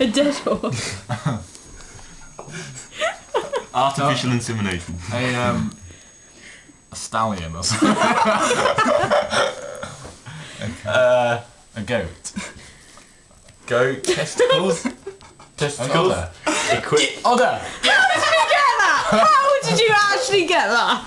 A dead horse. Artificial insemination. A um, a stallion or something. Uh, A goat. goat testicles. testicles. Otter. Equip. Otter. How did you get that? How did you actually get that?